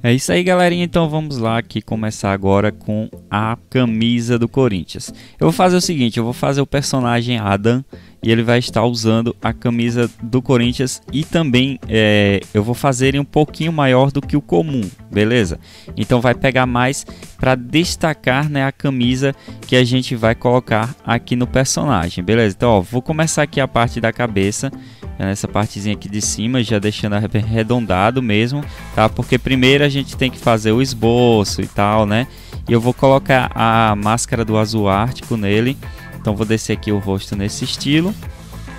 É isso aí, galerinha. Então vamos lá aqui começar agora com a camisa do Corinthians. Eu vou fazer o seguinte, eu vou fazer o personagem Adam e ele vai estar usando a camisa do Corinthians e também é, eu vou fazer ele um pouquinho maior do que o comum, beleza? Então vai pegar mais para destacar né, a camisa que a gente vai colocar aqui no personagem, beleza? Então ó, vou começar aqui a parte da cabeça nessa partezinha aqui de cima, já deixando arredondado mesmo, tá? Porque primeiro a gente tem que fazer o esboço e tal, né? E eu vou colocar a máscara do azul ártico nele. Então vou descer aqui o rosto nesse estilo.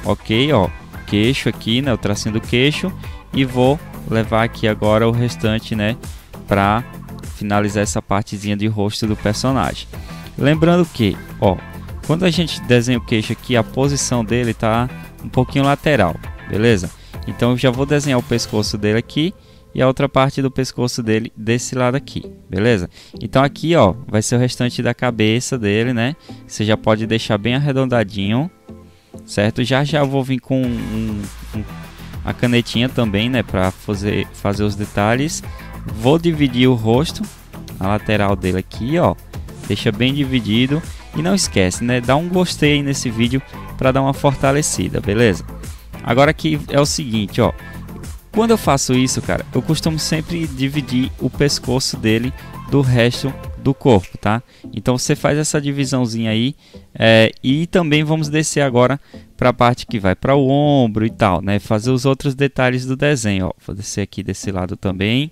OK, ó. Queixo aqui, né? O tracinho do queixo e vou levar aqui agora o restante, né, para finalizar essa partezinha de rosto do personagem. Lembrando que, ó, quando a gente desenha o queixo aqui, a posição dele tá um pouquinho lateral, beleza? Então eu já vou desenhar o pescoço dele aqui e a outra parte do pescoço dele desse lado aqui, beleza? Então aqui, ó, vai ser o restante da cabeça dele, né? Você já pode deixar bem arredondadinho, certo? Já já vou vir com um, um, a canetinha também, né? Para fazer, fazer os detalhes. Vou dividir o rosto, a lateral dele aqui, ó. Deixa bem dividido. E não esquece, né? Dá um gostei nesse vídeo para dar uma fortalecida, beleza? Agora aqui é o seguinte, ó. Quando eu faço isso, cara, eu costumo sempre dividir o pescoço dele do resto do corpo, tá? Então você faz essa divisãozinha aí é, e também vamos descer agora para a parte que vai para o ombro e tal, né? Fazer os outros detalhes do desenho, ó. Vou descer aqui desse lado também,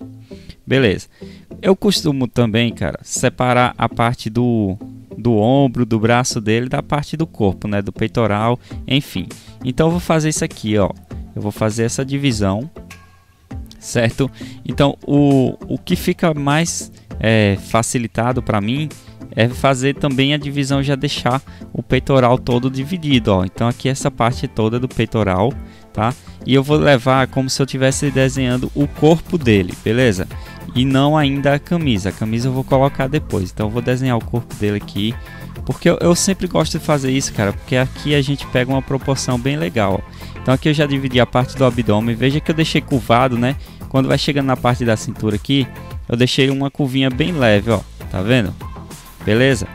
beleza? Eu costumo também, cara, separar a parte do do ombro, do braço dele, da parte do corpo, né, do peitoral, enfim. Então eu vou fazer isso aqui, ó. Eu vou fazer essa divisão, certo? Então o, o que fica mais é, facilitado para mim é fazer também a divisão já deixar o peitoral todo dividido, ó. Então aqui essa parte toda do peitoral, tá? E eu vou levar como se eu estivesse desenhando o corpo dele, beleza? E não ainda a camisa. A camisa eu vou colocar depois. Então eu vou desenhar o corpo dele aqui. Porque eu, eu, sempre gosto de fazer isso, cara. Porque aqui a gente pega uma proporção bem legal. Então aqui eu já dividi a parte do abdômen. Veja que eu deixei curvado, né? Quando vai chegando na parte da cintura aqui, eu deixei uma curvinha bem leve, ó. Tá vendo? Beleza?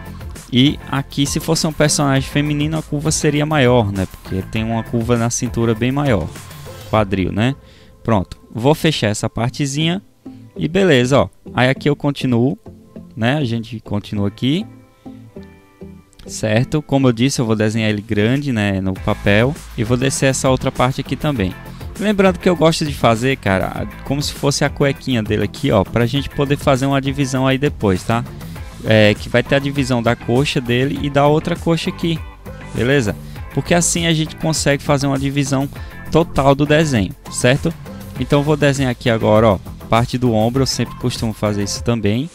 E aqui, se fosse um personagem feminino, a curva seria maior, né? Porque tem uma curva na cintura bem maior. Quadril, né? Pronto. Vou fechar essa partezinha e beleza, ó. Aí aqui eu continuo, né? A gente continua aqui. Certo? Como eu disse, eu vou desenhar ele grande, né, no papel e vou descer essa outra parte aqui também. Lembrando que eu gosto de fazer, cara, como se fosse a cuequinha dele aqui, ó, pra gente poder fazer uma divisão aí depois, tá? É, que vai ter a divisão da coxa dele e da outra coxa aqui, beleza? Porque assim a gente consegue fazer uma divisão total do desenho, certo? Então vou desenhar aqui agora, ó, parte do ombro, eu sempre costumo fazer isso também.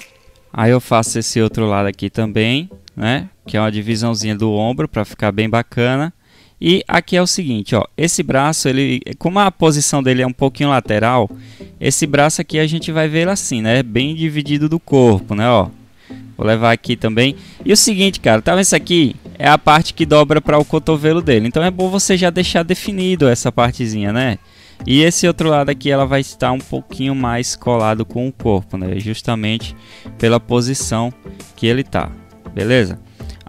Aí eu faço esse outro lado aqui também, né? Que é uma divisãozinha do ombro para ficar bem bacana. E aqui é o seguinte, ó, esse braço, ele, como a posição dele é um pouquinho lateral, esse braço aqui a gente vai ver assim, né? Bem dividido do corpo, né, ó. Vou levar aqui também. E o seguinte, cara, tá vendo isso aqui? É a parte que dobra para o cotovelo dele. Então é bom você já deixar definido essa partezinha, né? E esse outro lado aqui ela vai estar um pouquinho mais colado com o corpo, né? Justamente pela posição que ele tá, beleza?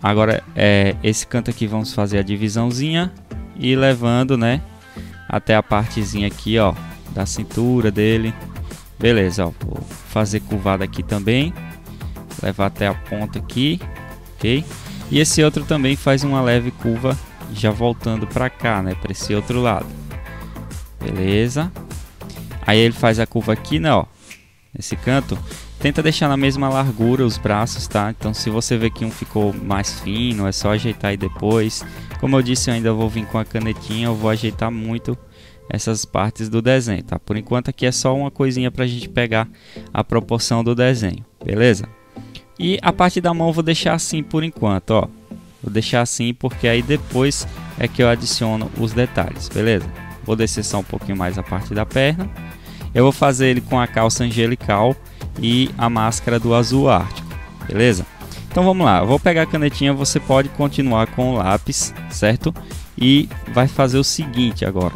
Agora é, esse canto aqui vamos fazer a divisãozinha e levando, né? Até a partezinha aqui, ó, da cintura dele. Beleza, ó, vou fazer curvada aqui também, levar até a ponta aqui, ok? E esse outro também faz uma leve curva já voltando para cá, né? Para esse outro lado. Beleza. Aí ele faz a curva aqui, né, ó. Nesse canto. Tenta deixar na mesma largura os braços, tá? Então se você vê que um ficou mais fino, é só ajeitar aí depois. Como eu disse, eu ainda vou vir com a canetinha, eu vou ajeitar muito essas partes do desenho, tá? Por enquanto aqui é só uma coisinha pra gente pegar a proporção do desenho, beleza? E a parte da mão eu vou deixar assim por enquanto, ó. Vou deixar assim porque aí depois é que eu adiciono os detalhes, beleza? Vou descer só um pouquinho mais a parte da perna. Eu vou fazer ele com a calça angelical e a máscara do azul ártico, beleza? Então vamos lá, eu vou pegar a canetinha, você pode continuar com o lápis, certo? E vai fazer o seguinte agora.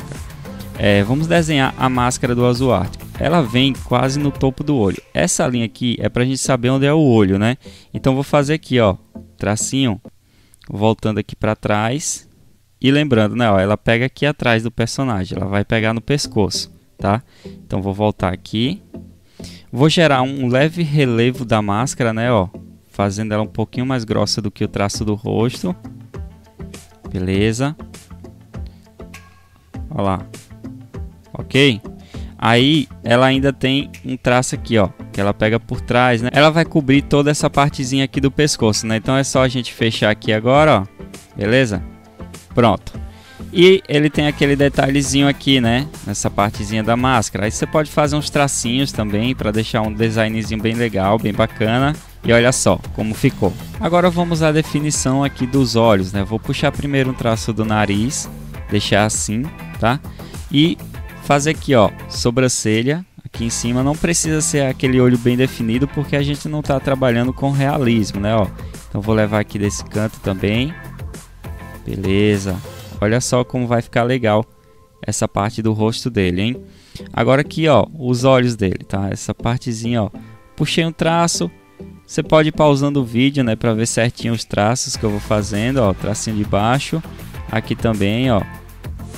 É, vamos desenhar a máscara do azul ártico. Ela vem quase no topo do olho. Essa linha aqui é para a gente saber onde é o olho, né? Então vou fazer aqui, ó, tracinho, voltando aqui para trás e lembrando, né? Ó, ela pega aqui atrás do personagem, ela vai pegar no pescoço, tá? Então vou voltar aqui, vou gerar um leve relevo da máscara, né? Ó, fazendo ela um pouquinho mais grossa do que o traço do rosto. Beleza. Olha lá. Ok? Aí ela ainda tem um traço aqui, ó, que ela pega por trás, né? Ela vai cobrir toda essa partezinha aqui do pescoço, né? Então é só a gente fechar aqui agora, ó. Beleza? Pronto. E ele tem aquele detalhezinho aqui, né? Nessa partezinha da máscara. Aí você pode fazer uns tracinhos também para deixar um designzinho bem legal, bem bacana. E olha só como ficou. Agora vamos à definição aqui dos olhos, né? Vou puxar primeiro um traço do nariz, deixar assim, tá? E fazer aqui, ó, sobrancelha aqui em cima. Não precisa ser aquele olho bem definido porque a gente não está trabalhando com realismo, né, ó. Então vou levar aqui desse canto também. Beleza. Olha só como vai ficar legal essa parte do rosto dele, hein? Agora aqui, ó, os olhos dele, tá? Essa partezinha, ó. Puxei um traço. Você pode ir pausando o vídeo, né, para ver certinho os traços que eu vou fazendo, ó, tracinho de baixo. Aqui também, ó,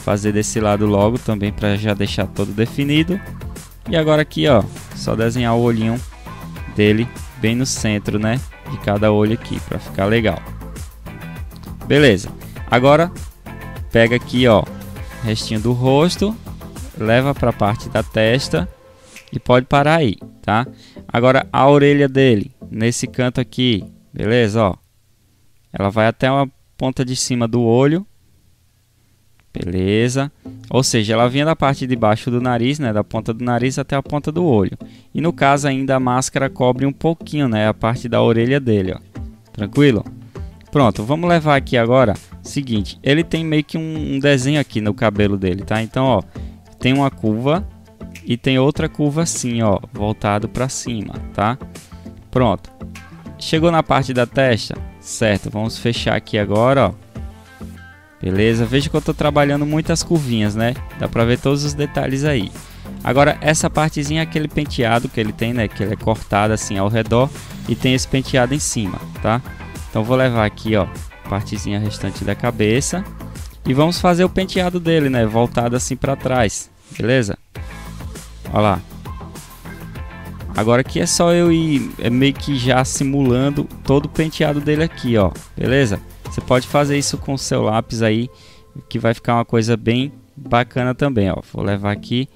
fazer desse lado logo também para já deixar todo definido. E agora aqui, ó, só desenhar o olhinho dele bem no centro, né, de cada olho aqui para ficar legal. Beleza. Agora pega aqui, ó, restinho do rosto, leva para a parte da testa e pode parar aí, tá? Agora a orelha dele nesse canto aqui, beleza, ó. Ela vai até a ponta de cima do olho Beleza. Ou seja, ela vinha da parte de baixo do nariz, né, da ponta do nariz até a ponta do olho. E no caso ainda a máscara cobre um pouquinho, né, a parte da orelha dele, ó. Tranquilo? Pronto, vamos levar aqui agora. Seguinte, ele tem meio que um, desenho aqui no cabelo dele, tá? Então, ó, tem uma curva e tem outra curva assim, ó, voltado para cima, tá? Pronto. Chegou na parte da testa, certo? Vamos fechar aqui agora, ó Beleza? Veja que eu estou trabalhando muitas curvinhas, né? Dá para ver todos os detalhes aí. Agora, essa partezinha é aquele penteado que ele tem, né? Que ele é cortado assim ao redor e tem esse penteado em cima, tá? Então, vou levar aqui, ó, partezinha restante da cabeça e vamos fazer o penteado dele, né? Voltado assim para trás, beleza? Olha lá. Agora aqui é só eu ir é meio que já simulando todo o penteado dele aqui, ó, beleza? Você pode fazer isso com o seu lápis aí, que vai ficar uma coisa bem bacana também, ó. Vou levar aqui,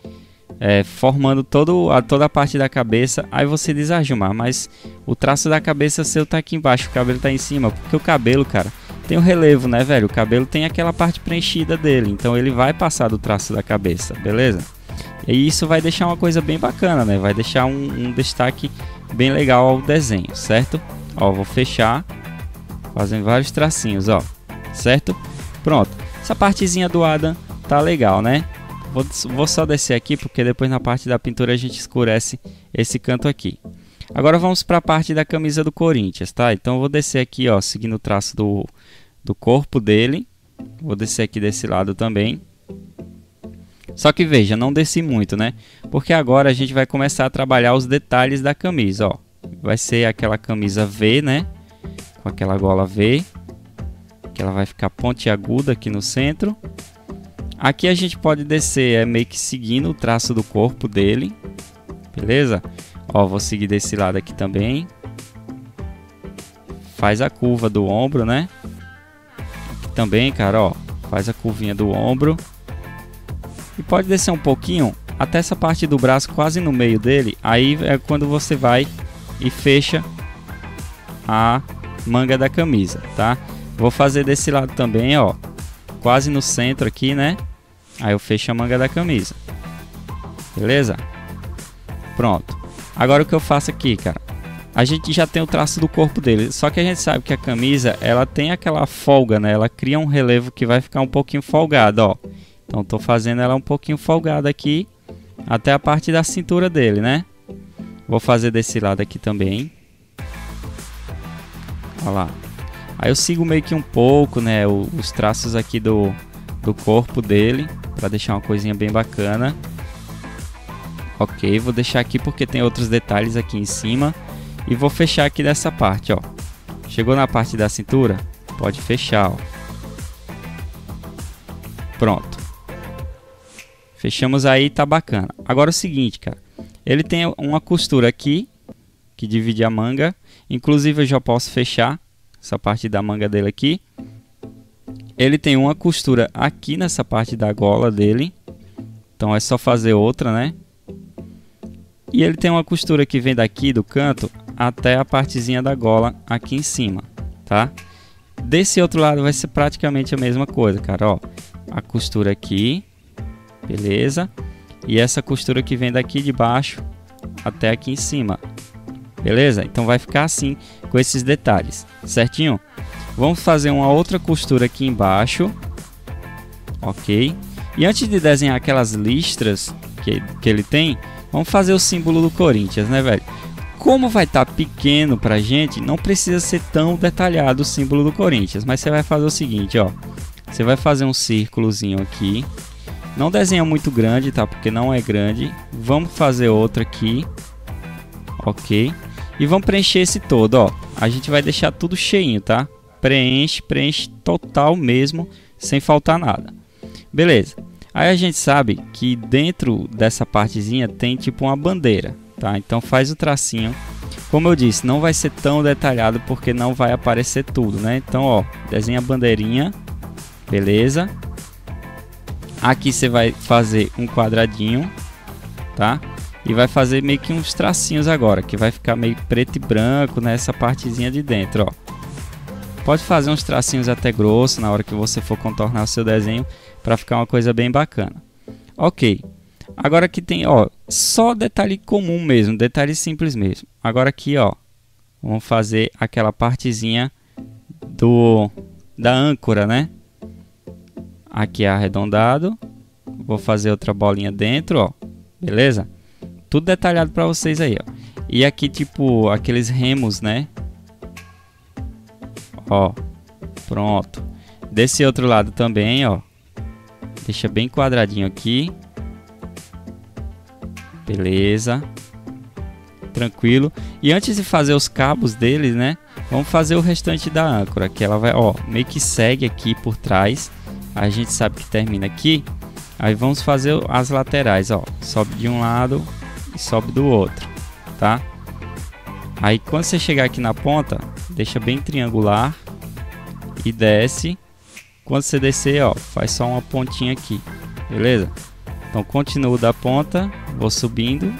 é, formando todo, a, toda a parte da cabeça. Aí você desarjumar, mas o traço da cabeça seu tá aqui embaixo, o cabelo tá em cima, porque o cabelo, cara, tem o relevo, né, velho? O cabelo tem aquela parte preenchida dele, então ele vai passar do traço da cabeça, beleza? E isso vai deixar uma coisa bem bacana, né? Vai deixar um, um destaque bem legal ao desenho, certo? Ó, vou fechar fazendo vários tracinhos, ó, certo? Pronto, essa partezinha do Adam tá legal, né? Vou, vou só descer aqui porque depois na parte da pintura a gente escurece esse canto aqui. Agora vamos para a parte da camisa do Corinthians, tá? Então eu vou descer aqui, ó, seguindo o traço do, do corpo dele. Vou descer aqui desse lado também. Só que veja, não desci muito, né? Porque agora a gente vai começar a trabalhar os detalhes da camisa, ó. Vai ser aquela camisa V, né? com aquela gola V, que ela vai ficar pontiaguda aqui no centro. Aqui a gente pode descer, é meio que seguindo o traço do corpo dele, beleza? Ó, vou seguir desse lado aqui também. Faz a curva do ombro, né? Aqui também, cara, ó, faz a curvinha do ombro. E pode descer um pouquinho até essa parte do braço quase no meio dele. Aí é quando você vai e fecha a manga da camisa, tá? Vou fazer desse lado também, ó, quase no centro aqui, né? Aí eu fecho a manga da camisa. Beleza? Pronto. Agora o que eu faço aqui, cara? A gente já tem o traço do corpo dele, só que a gente sabe que a camisa, ela tem aquela folga, né? Ela cria um relevo que vai ficar um pouquinho folgado, ó. Então tô fazendo ela um pouquinho folgada aqui, até a parte da cintura dele, né? Vou fazer desse lado aqui também. Olha lá. Aí eu sigo meio que um pouco, né, os traços aqui do, do corpo dele. para deixar uma coisinha bem bacana. Ok, vou deixar aqui porque tem outros detalhes aqui em cima. E vou fechar aqui dessa parte, ó. Chegou na parte da cintura, pode fechar, ó. Pronto. Fechamos aí, tá bacana. Agora é o seguinte, cara. Ele tem uma costura aqui, que divide a manga. Inclusive eu já posso fechar essa parte da manga dele aqui. Ele tem uma costura aqui nessa parte da gola dele. Então é só fazer outra, né? E ele tem uma costura que vem daqui do canto até a partezinha da gola aqui em cima, tá? Desse outro lado vai ser praticamente a mesma coisa, cara, ó. A costura aqui, beleza? E essa costura que vem daqui de baixo até aqui em cima, beleza? Então vai ficar assim, com esses detalhes, certinho? Vamos fazer uma outra costura aqui embaixo, ok? E antes de desenhar aquelas listras que, que ele tem, Vamos fazer o símbolo do Corinthians, né, velho? Como vai estar tá pequeno pra gente, não precisa ser tão detalhado o símbolo do Corinthians. Mas você vai fazer o seguinte, ó. Você vai fazer um círculozinho aqui. Não desenha muito grande, tá? Porque não é grande. Vamos fazer outro aqui. Ok. E vamos preencher esse todo, ó. A gente vai deixar tudo cheinho, tá? Preenche, preenche total mesmo, sem faltar nada. Beleza. Aí a gente sabe que dentro dessa partezinha tem tipo uma bandeira, tá? Então faz o tracinho. Como eu disse, não vai ser tão detalhado porque não vai aparecer tudo, né? Então, ó, desenha a bandeirinha, beleza? Aqui você vai fazer um quadradinho, tá? E vai fazer meio que uns tracinhos agora, que vai ficar meio preto e branco nessa partezinha de dentro, ó. Pode fazer uns tracinhos até grosso na hora que você for contornar o seu desenho, para ficar uma coisa bem bacana. Ok. Agora aqui tem, ó, só detalhe comum mesmo, detalhe simples mesmo. Agora aqui, ó, vamos fazer aquela partezinha do da âncora, né? Aqui é arredondado. Vou fazer outra bolinha dentro, ó. Beleza? Tudo detalhado para vocês aí, ó. E aqui tipo aqueles remos, né? Ó. Pronto. Desse outro lado também, ó. Deixa bem quadradinho aqui. Beleza. Tranquilo. E antes de fazer os cabos deles, né? Vamos fazer o restante da âncora. Que ela vai, ó, meio que segue aqui por trás. A gente sabe que termina aqui. Aí vamos fazer as laterais, ó. Sobe de um lado e sobe do outro, tá? Aí quando você chegar aqui na ponta, deixa bem triangular e desce quando você descer, ó, faz só uma pontinha aqui, beleza? Então continuo da ponta, vou subindo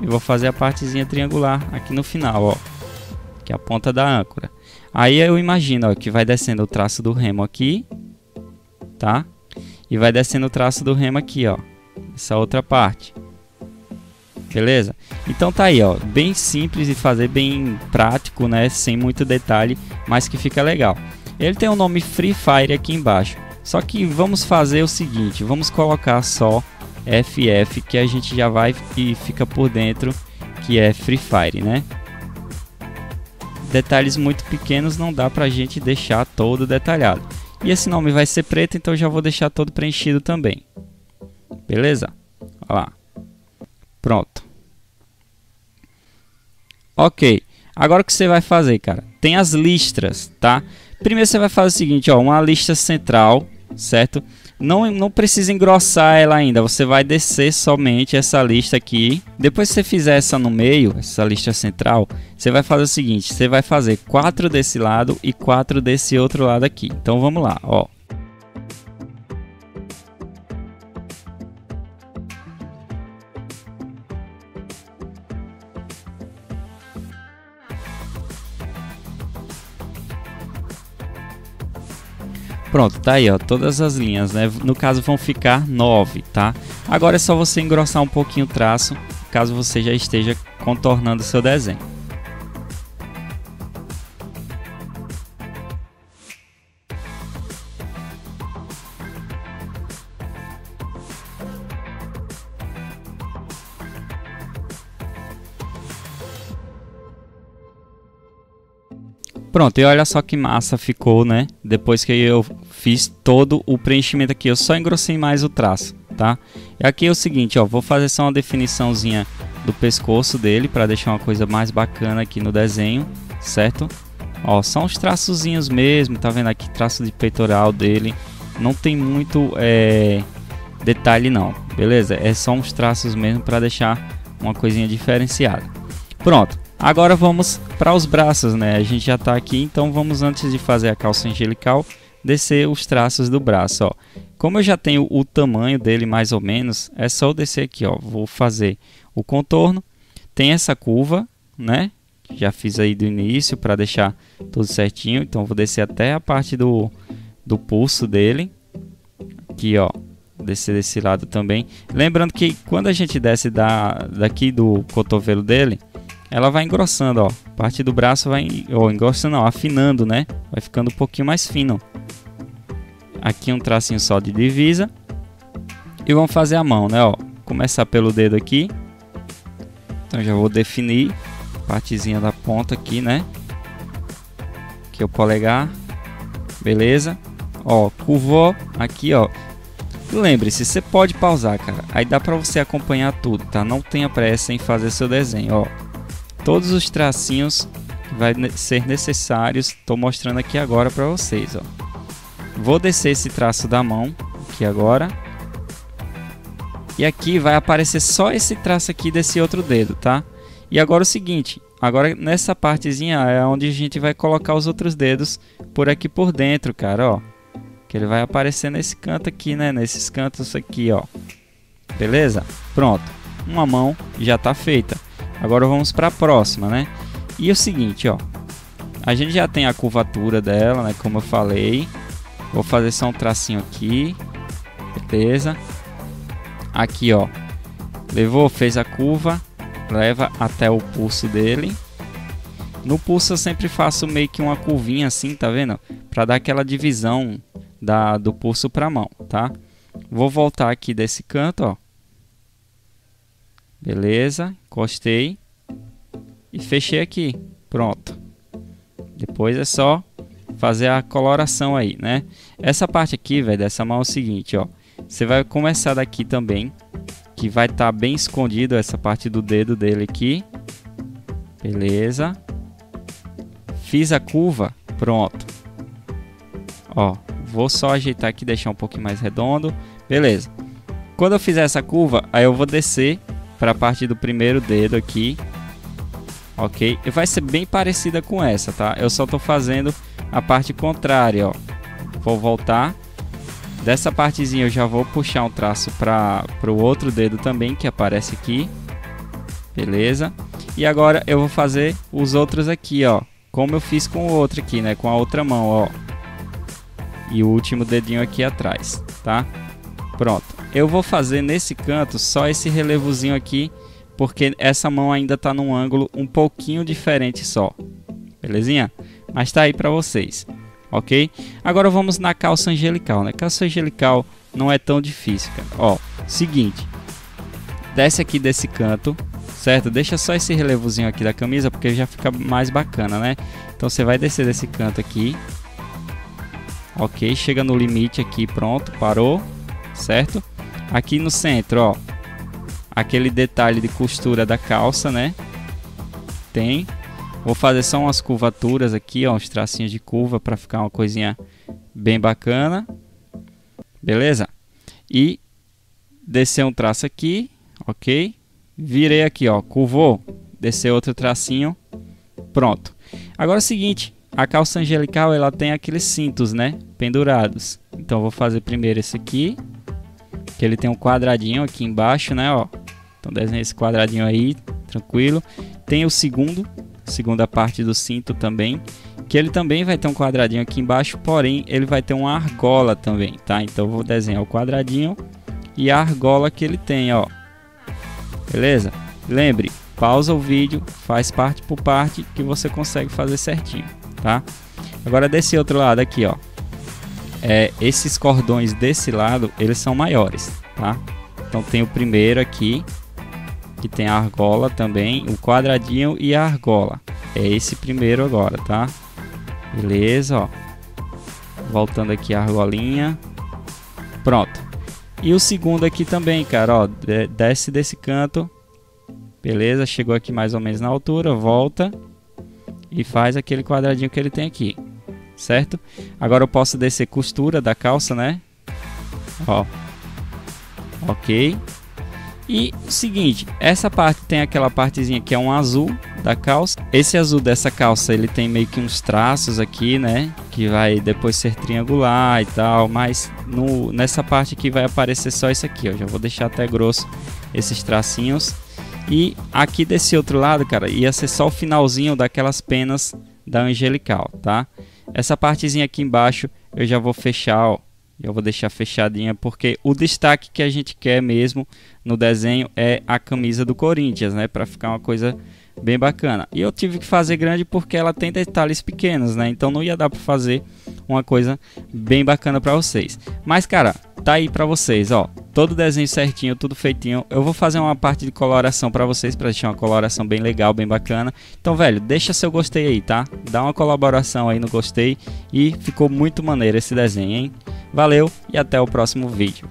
e vou fazer a partezinha triangular aqui no final, ó, que é a ponta da âncora. Aí eu imagino, ó, que vai descendo o traço do remo aqui, tá? E vai descendo o traço do remo aqui, ó, essa outra parte. Beleza? Então tá aí, ó, bem simples de fazer, bem prático, né, sem muito detalhe, mas que fica legal. Ele tem o nome Free Fire aqui embaixo. Só que vamos fazer o seguinte, vamos colocar só FF que a gente já vai e fica por dentro que é Free Fire, né? Detalhes muito pequenos não dá pra gente deixar todo detalhado. E esse nome vai ser preto, então já vou deixar todo preenchido também. Beleza? Olha lá. Pronto. Ok. Agora o que você vai fazer, cara? Tem as listras, tá? Primeiro você vai fazer o seguinte, ó, uma lista central, certo? Não, não precisa engrossar ela ainda, você vai descer somente essa lista aqui. Depois que você fizer essa no meio, essa lista central, você vai fazer o seguinte, você vai fazer quatro desse lado e quatro desse outro lado aqui. Então vamos lá, ó. Pronto, tá aí, ó, todas as linhas, né? No caso vão ficar nove, tá? Agora é só você engrossar um pouquinho o traço, caso você já esteja contornando seu desenho. Pronto, e olha só que massa ficou, né? Depois que eu fiz todo o preenchimento aqui, eu só engrossei mais o traço. tá? E aqui é o seguinte, ó, vou fazer só uma definiçãozinha do pescoço dele para deixar uma coisa mais bacana aqui no desenho, certo? Ó, são os traçozinhos mesmo, tá vendo aqui traço de peitoral dele, não tem muito é, detalhe não, beleza? É só uns traços mesmo para deixar uma coisinha diferenciada. Pronto, agora vamos para os braços, né? A gente já está aqui, então vamos antes de fazer a calça angelical descer os traços do braço, ó. Como eu já tenho o tamanho dele mais ou menos, é só eu descer aqui, ó. Vou fazer o contorno. Tem essa curva, né? Já fiz aí do início para deixar tudo certinho. Então vou descer até a parte do, do pulso dele. Aqui, ó. Descer desse lado também. Lembrando que quando a gente desce da, daqui do cotovelo dele, ela vai engrossando, ó. Parte do braço vai, ou engrossando, não, afinando, né? Vai ficando um pouquinho mais fino. Aqui um tracinho só de divisa. E vamos fazer a mão, né, ó. Começar pelo dedo aqui. Então já vou definir partezinha da ponta aqui, né? Aqui é o polegar. Beleza? Ó, curvou aqui, ó. Lembre-se, você pode pausar, cara. Aí dá pra você acompanhar tudo, tá? Não tenha pressa em fazer seu desenho, ó. Todos os tracinhos que vai ser necessários, estou mostrando aqui agora para vocês, ó. Vou descer esse traço da mão aqui agora. E aqui vai aparecer só esse traço aqui desse outro dedo, tá? E agora o seguinte, agora nessa partezinha é onde a gente vai colocar os outros dedos por aqui por dentro, cara, ó. Que ele vai aparecer nesse canto aqui, né? Nesses cantos aqui, ó. Beleza? Pronto. Uma mão já tá feita. Agora vamos para a próxima, né? E é o seguinte, ó. A gente já tem a curvatura dela, né? Como eu falei. Vou fazer só um tracinho aqui. Beleza. Aqui, ó. Levou, fez a curva. Leva até o pulso dele. No pulso eu sempre faço meio que uma curvinha assim, tá vendo? Para dar aquela divisão da, do pulso para a mão, tá? Vou voltar aqui desse canto, ó. Beleza, encostei e fechei aqui. Pronto. Depois é só fazer a coloração aí, né? Essa parte aqui, velho, dessa mão é o seguinte, ó. Você vai começar daqui também, que vai estar tá bem escondido essa parte do dedo dele aqui. Beleza. Fiz a curva, pronto. Ó, vou só ajeitar aqui, deixar um pouquinho mais redondo. Beleza. Quando eu fizer essa curva, aí eu vou descer para a parte do primeiro dedo aqui. Ok? E vai ser bem parecida com essa, tá? Eu só estou fazendo a parte contrária, ó. Vou voltar. Dessa partezinha eu já vou puxar um traço para o outro dedo também, que aparece aqui. Beleza? E agora eu vou fazer os outros aqui, ó. Como eu fiz com o outro aqui, né? Com a outra mão, ó. E o último dedinho aqui atrás, tá? Pronto. Eu vou fazer nesse canto só esse relevozinho aqui, porque essa mão ainda está num ângulo um pouquinho diferente só. Belezinha? Mas tá aí para vocês, ok? Agora vamos na calça angelical, né? Calça angelical não é tão difícil, cara. Ó, seguinte. Desce aqui desse canto, certo? Deixa só esse relevozinho aqui da camisa, porque já fica mais bacana, né? Então você vai descer desse canto aqui. Ok, chega no limite aqui, pronto, parou certo? Aqui no centro, ó, aquele detalhe de costura da calça, né? Tem. Vou fazer só umas curvaturas aqui, ó, uns tracinhos de curva para ficar uma coisinha bem bacana. Beleza? E descer um traço aqui, ok? Virei aqui, ó, curvou, descer outro tracinho, pronto. Agora é o seguinte, a calça angelical ela tem aqueles cintos, né, pendurados. Então vou fazer primeiro esse aqui, que ele tem um quadradinho aqui embaixo, né, ó. Então desenha esse quadradinho aí, tranquilo. Tem o segundo, segunda parte do cinto também, que ele também vai ter um quadradinho aqui embaixo, porém ele vai ter uma argola também, tá? Então vou desenhar o quadradinho e a argola que ele tem, ó. Beleza? Lembre, pausa o vídeo, faz parte por parte que você consegue fazer certinho, tá? Agora desse outro lado aqui, ó é, esses cordões desse lado, eles são maiores, tá? Então tem o primeiro aqui, que tem a argola também, o quadradinho e a argola. É esse primeiro agora, tá? Beleza, ó. Voltando aqui a argolinha. Pronto. E o segundo aqui também, cara, ó, desce desse canto. Beleza? Chegou aqui mais ou menos na altura, volta e faz aquele quadradinho que ele tem aqui. Certo? Agora eu posso descer costura da calça, né? Ó. OK. E o seguinte, essa parte tem aquela partezinha que é um azul da calça. Esse azul dessa calça, ele tem meio que uns traços aqui, né? Que vai depois ser triangular e tal, mas no, nessa parte aqui vai aparecer só isso aqui, ó. Já vou deixar até grosso esses tracinhos. E aqui desse outro lado, cara, ia ser só o finalzinho daquelas penas da angelical, tá? Essa partezinha aqui embaixo eu já vou fechar, ó eu vou deixar fechadinha porque o destaque que a gente quer mesmo no desenho é a camisa do Corinthians, né? Para ficar uma coisa bem bacana. E eu tive que fazer grande porque ela tem detalhes pequenos, né? Então não ia dar para fazer uma coisa bem bacana para vocês. Mas cara, tá aí para vocês, ó. Todo desenho certinho, tudo feitinho. Eu vou fazer uma parte de coloração para vocês para deixar uma coloração bem legal, bem bacana. Então, velho, deixa seu gostei aí, tá? Dá uma colaboração aí no gostei e ficou muito maneiro esse desenho, hein? Valeu e até o próximo vídeo.